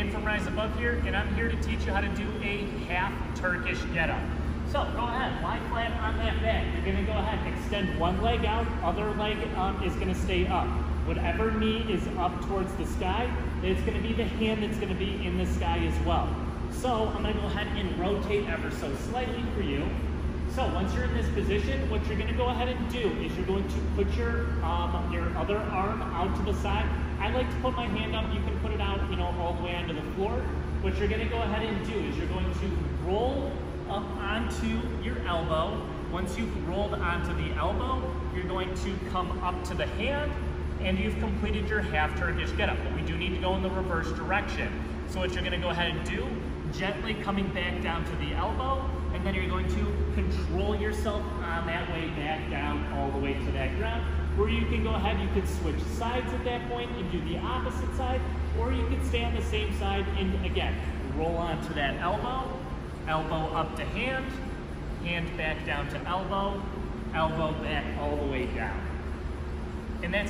Dan from Rise Above here, and I'm here to teach you how to do a half Turkish get-up. So go ahead, lie flat on that back. You're gonna go ahead, extend one leg out, other leg um, is gonna stay up. Whatever knee is up towards the sky, it's gonna be the hand that's gonna be in the sky as well. So I'm gonna go ahead and rotate ever so slightly for you. So once you're in this position, what you're gonna go ahead and do is you're going to put your um, your other arm out to the side. I like to put my hand up, you can you know, all the way onto the floor. What you're gonna go ahead and do is you're going to roll up onto your elbow. Once you've rolled onto the elbow, you're going to come up to the hand and you've completed your half Turkish get up. But we do need to go in the reverse direction. So what you're gonna go ahead and do, gently coming back down to the elbow, and then you're going to control yourself on that way back way to that ground. Where you can go ahead, you could switch sides at that point and do the opposite side, or you could stay on the same side and again, roll onto that elbow, elbow up to hand, hand back down to elbow, elbow back all the way down. And that's